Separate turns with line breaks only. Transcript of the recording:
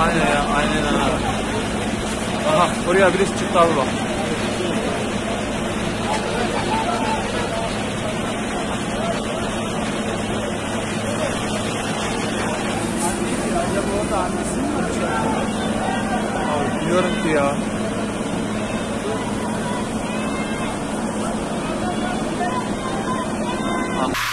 Aynen ya, aynen abi. Aha, oraya birisi çıktı abi bak. Bilmiyorum ki ya. Wow.